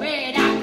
Mira.